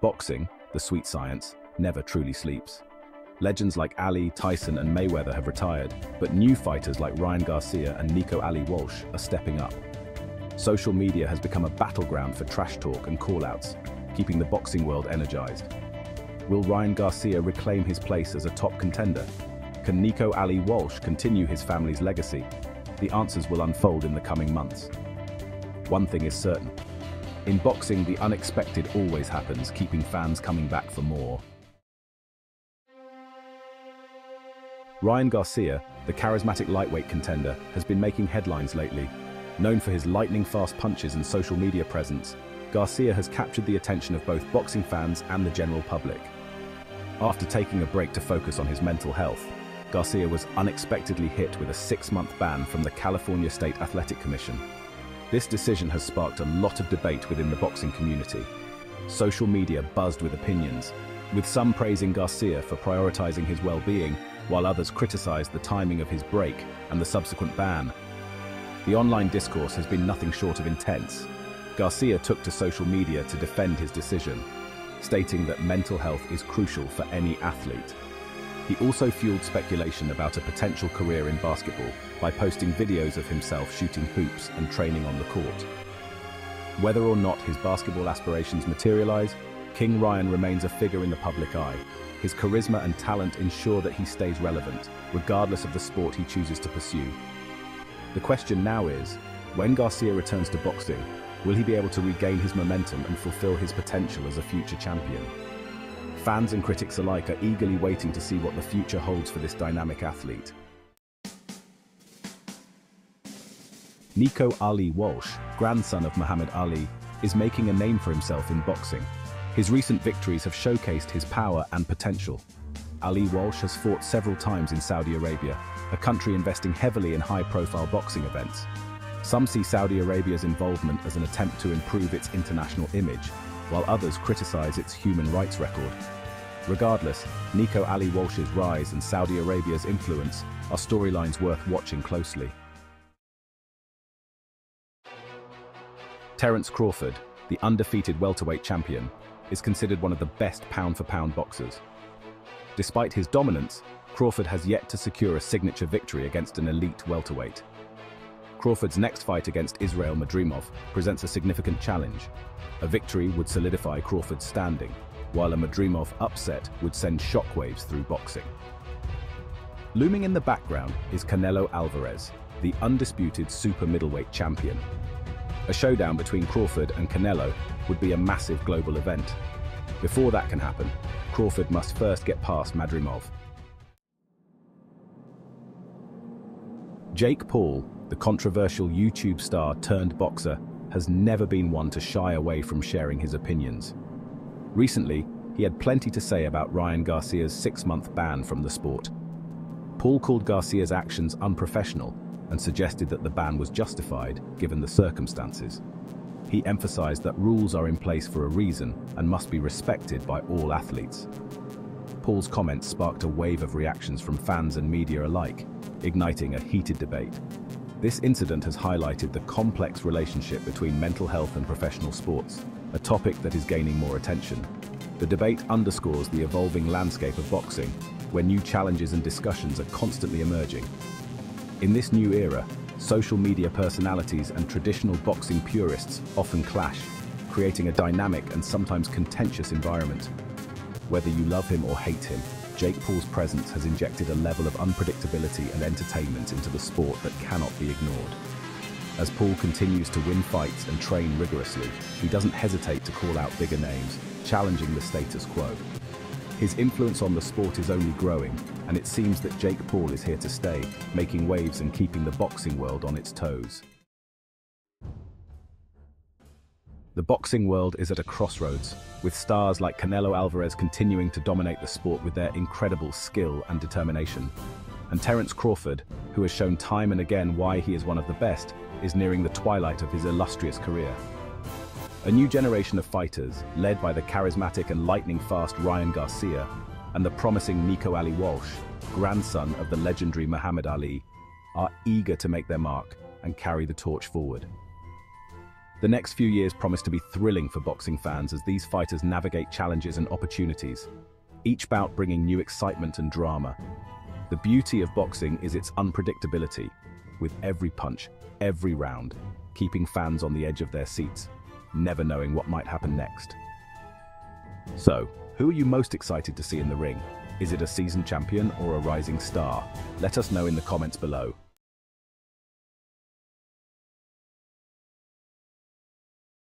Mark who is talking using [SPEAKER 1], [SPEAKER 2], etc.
[SPEAKER 1] Boxing, the sweet science, never truly sleeps. Legends like Ali, Tyson, and Mayweather have retired, but new fighters like Ryan Garcia and Nico Ali Walsh are stepping up. Social media has become a battleground for trash talk and call-outs, keeping the boxing world energized. Will Ryan Garcia reclaim his place as a top contender? Can Nico Ali Walsh continue his family's legacy? The answers will unfold in the coming months. One thing is certain. In boxing, the unexpected always happens, keeping fans coming back for more. Ryan Garcia, the charismatic lightweight contender, has been making headlines lately. Known for his lightning-fast punches and social media presence, Garcia has captured the attention of both boxing fans and the general public. After taking a break to focus on his mental health, Garcia was unexpectedly hit with a six-month ban from the California State Athletic Commission. This decision has sparked a lot of debate within the boxing community. Social media buzzed with opinions, with some praising Garcia for prioritizing his well-being while others criticized the timing of his break and the subsequent ban. The online discourse has been nothing short of intense. Garcia took to social media to defend his decision, stating that mental health is crucial for any athlete. He also fueled speculation about a potential career in basketball by posting videos of himself shooting hoops and training on the court. Whether or not his basketball aspirations materialize, King Ryan remains a figure in the public eye, his charisma and talent ensure that he stays relevant, regardless of the sport he chooses to pursue. The question now is, when Garcia returns to boxing, will he be able to regain his momentum and fulfill his potential as a future champion? Fans and critics alike are eagerly waiting to see what the future holds for this dynamic athlete. Nico Ali Walsh, grandson of Muhammad Ali, is making a name for himself in boxing. His recent victories have showcased his power and potential. Ali Walsh has fought several times in Saudi Arabia, a country investing heavily in high-profile boxing events. Some see Saudi Arabia's involvement as an attempt to improve its international image, while others criticize its human rights record. Regardless, Nico Ali Walsh's rise and Saudi Arabia's influence are storylines worth watching closely. Terence Crawford, the undefeated welterweight champion, is considered one of the best pound-for-pound -pound boxers. Despite his dominance, Crawford has yet to secure a signature victory against an elite welterweight. Crawford's next fight against Israil Madrimov presents a significant challenge. A victory would solidify Crawford's standing, while a Madrimov upset would send shockwaves through boxing. Looming in the background is Canelo Alvarez, the undisputed super middleweight champion, a showdown between Crawford and Canelo would be a massive global event. Before that can happen, Crawford must first get past Madrimov. Jake Paul, the controversial YouTube star turned boxer, has never been one to shy away from sharing his opinions. Recently, he had plenty to say about Ryan Garcia's six-month ban from the sport. Paul called Garcia's actions unprofessional and suggested that the ban was justified given the circumstances. He emphasized that rules are in place for a reason and must be respected by all athletes. Paul's comments sparked a wave of reactions from fans and media alike, igniting a heated debate. This incident has highlighted the complex relationship between mental health and professional sports, a topic that is gaining more attention. The debate underscores the evolving landscape of boxing, where new challenges and discussions are constantly emerging, in this new era, social media personalities and traditional boxing purists often clash, creating a dynamic and sometimes contentious environment. Whether you love him or hate him, Jake Paul's presence has injected a level of unpredictability and entertainment into the sport that cannot be ignored. As Paul continues to win fights and train rigorously, he doesn't hesitate to call out bigger names, challenging the status quo. His influence on the sport is only growing, and it seems that Jake Paul is here to stay, making waves and keeping the boxing world on its toes. The boxing world is at a crossroads, with stars like Canelo Alvarez continuing to dominate the sport with their incredible skill and determination. And Terence Crawford, who has shown time and again why he is one of the best, is nearing the twilight of his illustrious career. A new generation of fighters, led by the charismatic and lightning-fast Ryan Garcia and the promising Nico Ali Walsh, grandson of the legendary Muhammad Ali, are eager to make their mark and carry the torch forward. The next few years promise to be thrilling for boxing fans as these fighters navigate challenges and opportunities, each bout bringing new excitement and drama. The beauty of boxing is its unpredictability, with every punch, every round, keeping fans on the edge of their seats, never knowing what might happen next. So, who are you most excited to see in the ring? Is it a seasoned champion or a rising star? Let us know in the comments below.